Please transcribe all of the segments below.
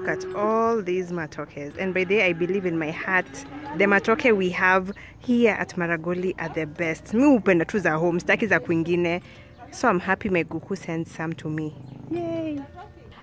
look at all these matokes. And by the I believe in my heart, the matoke we have here at Maragoli are the best. Mi upenda tu za home, staki za kwingine. So I'm happy my Guku sends some to me. Yay!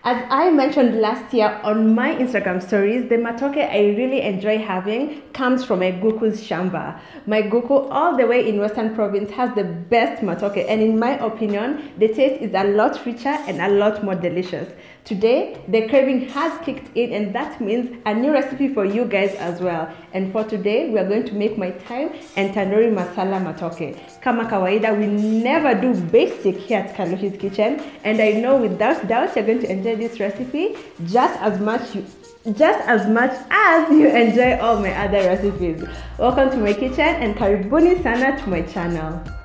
As I mentioned last year on my Instagram stories, the matoke I really enjoy having comes from my Guku's Shamba. My Guku, all the way in Western Province, has the best matoke, and in my opinion, the taste is a lot richer and a lot more delicious. Today, the craving has kicked in, and that means a new recipe for you guys as well. And for today, we are going to make my thyme and tandoori masala matoke. Kama kawaida, we never do basic here at Kaluhi's Kitchen, and I know without doubt you're going to enjoy this recipe just as much you just as much as you enjoy all my other recipes. Welcome to my kitchen and karibuni sana to my channel.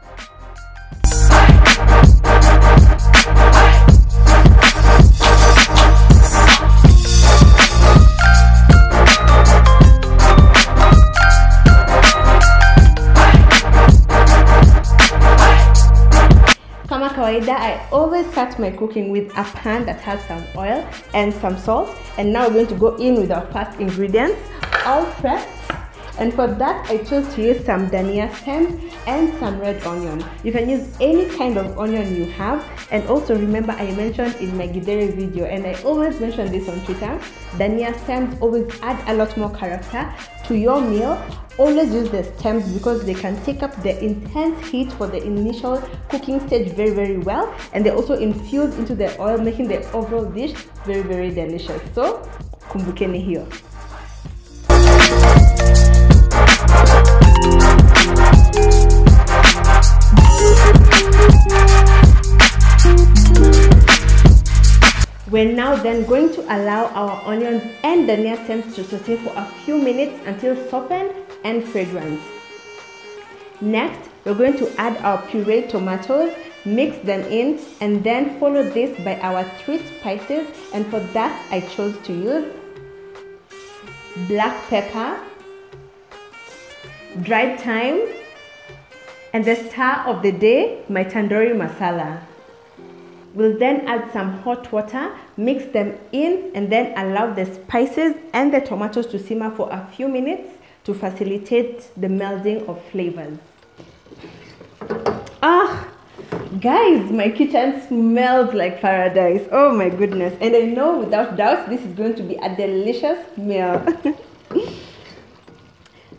Start my cooking with a pan that has some oil and some salt. And now we're going to go in with our first ingredients, all prepped. And for that, I chose to use some dania stems and some red onion. You can use any kind of onion you have. And also remember, I mentioned in my Githeri video, and I always mention this on Twitter, dania stems always add a lot more character to your meal always use the stems because they can take up the intense heat for the initial cooking stage very very well and they also infuse into the oil making the overall dish very very delicious so kumbukeni hiyo We're now then going to allow our onions and dania stems to saute for a few minutes until softened and fragrant. Next, we're going to add our pureed tomatoes, mix them in, and then follow this by our three spices. And for that, I chose to use black pepper, dried thyme, and the star of the day, my tandoori masala. We'll then add some hot water, mix them in, and then allow the spices and the tomatoes to simmer for a few minutes to facilitate the melding of flavors. Ah, guys, my kitchen smells like paradise. Oh my goodness. And I know without doubt this is going to be a delicious meal.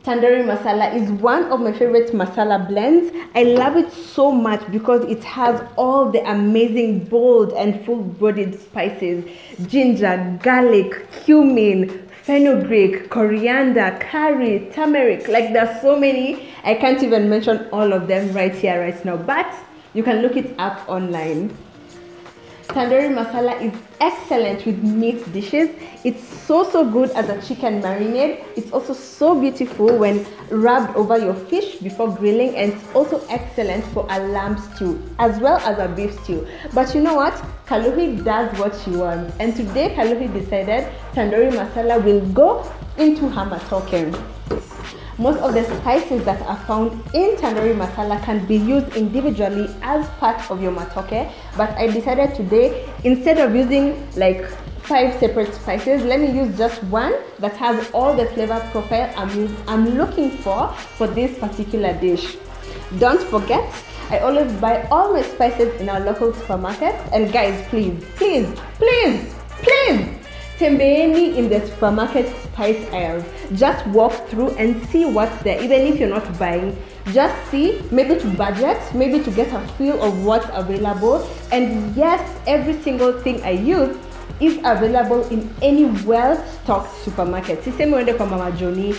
Tandoori masala is one of my favorite masala blends. I love it so much because it has all the amazing bold and full-bodied spices. Ginger, garlic, cumin, fenugreek, coriander, curry, turmeric. Like there's so many. I can't even mention all of them right here, right now. But you can look it up online. Tandoori masala is excellent with meat dishes. It's so so good as a chicken marinade. It's also so beautiful when rubbed over your fish before grilling and it's also excellent for a lamb stew as well as a beef stew. But you know what? Kaluhi does what she wants and today Kaluhi decided tandoori masala will go into her matoke. Most of the spices that are found in tandoori masala can be used individually as part of your matoke, but I decided today instead of using like five separate spices, let me use just one that has all the flavor profile I'm, I'm looking for for this particular dish. Don't forget, I always buy all my spices in our local supermarket. And guys, please, please, please, please, tembeeni in the supermarket spice aisles. Just walk through and see what's there, even if you're not buying. Just see, maybe to budget, maybe to get a feel of what's available. And yes, every single thing I use is available in any well-stocked supermarket. Sisemi uende kwa Mama Johnny.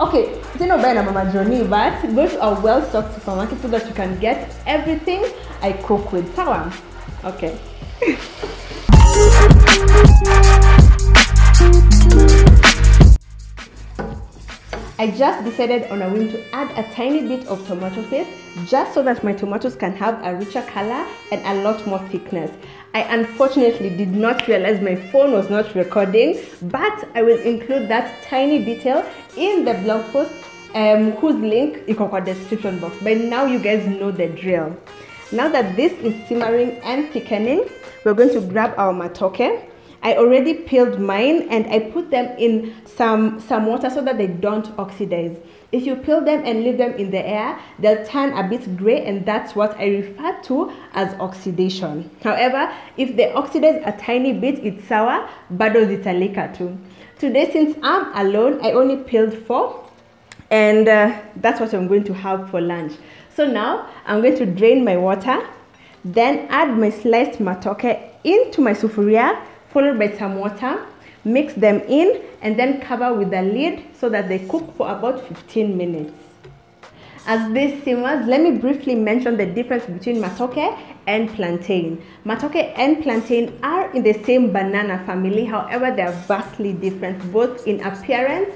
Okay, sina buy na Mama Johnny, but go to a well-stocked supermarket so that you can get everything I cook with. Sawa? Okay. I just decided on a whim to add a tiny bit of tomato paste just so that my tomatoes can have a richer color and a lot more thickness. I unfortunately did not realize my phone was not recording, but I will include that tiny detail in the blog post um, whose link is in the description box. By now you guys know the drill. Now that this is simmering and thickening, we're going to grab our matoke I already peeled mine and I put them in some, some water so that they don't oxidize. If you peel them and leave them in the air, they'll turn a bit gray and that's what I refer to as oxidation. However, if they oxidize a tiny bit, it's sour, but it's bado zitalika too. Today, since I'm alone, I only peeled four and uh, that's what I'm going to have for lunch. So now I'm going to drain my water, then add my sliced matoke into my sufuria, followed by some water, mix them in and then cover with a lid so that they cook for about 15 minutes. As this simmers, let me briefly mention the difference between matoke and plantain. Matoke and plantain are in the same banana family, however, they are vastly different both in appearance,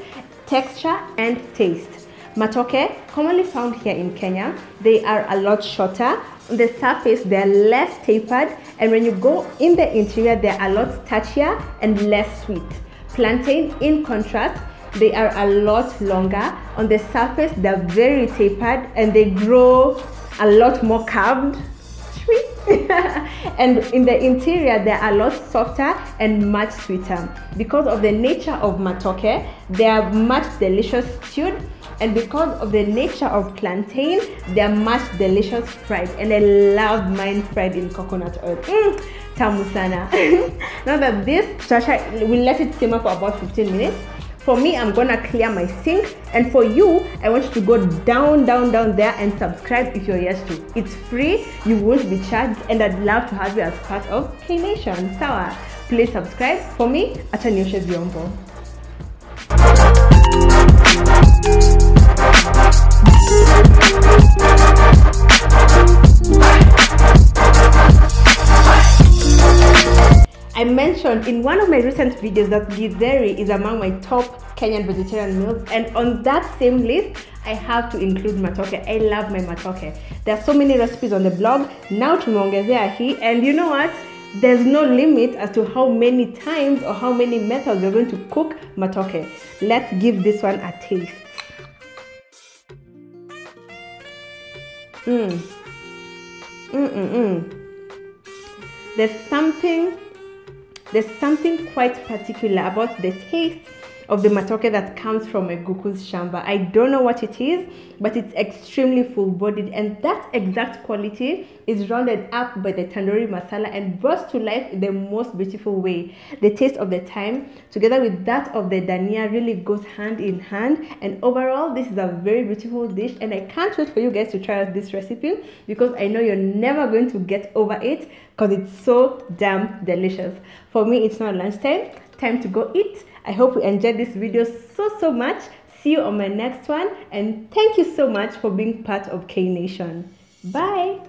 texture, and taste. Matoke, commonly found here in Kenya, they are a lot shorter. The surface, they are less tapered, and when you go in the interior, they are a lot touchier and less sweet. Plantain, in contrast, they are a lot longer. On the surface, they're very tapered and they grow a lot more curved. Sweet! And in the interior, they're a lot softer and much sweeter. Because of the nature of matoke, they are much delicious stewed and because of the nature of plantain they are much delicious fried and i love mine fried in coconut oil. Mm, now that this we'll let it simmer for about 15 minutes. For me i'm gonna clear my sink. And for you i want you to go down down down there and subscribe if you're yet to. It's free. You won't be charged. And i'd love to have you as part of k nation. Sawa. Please subscribe. For me acha nioshe vyombo I mentioned in one of my recent videos that githeri is among my top Kenyan vegetarian meals and on that same list I have to include matoke. I love my matoke. There are so many recipes on the blog. Now tumeongezea hii and you know what? There's no limit as to how many times or how many methods you're going to cook matoke. Let's give this one a taste. Mmm. Mmm, mmm, mmm. There's something there's something quite particular about the taste of the matoke that comes from a guku's shamba. I don't know what it is, but it's extremely full bodied, and that exact quality is rounded up by the tandoori masala and brought to life in the most beautiful way. The taste of the thyme, together with that of the dania, really goes hand in hand. And overall, this is a very beautiful dish, and I can't wait for you guys to try out this recipe because I know you're never going to get over it because it's so damn delicious. For me, it's not lunchtime, time to go eat. I hope you enjoyed this video so, so much. See you on my next one. And thank you so much for being part of K Nation. Bye.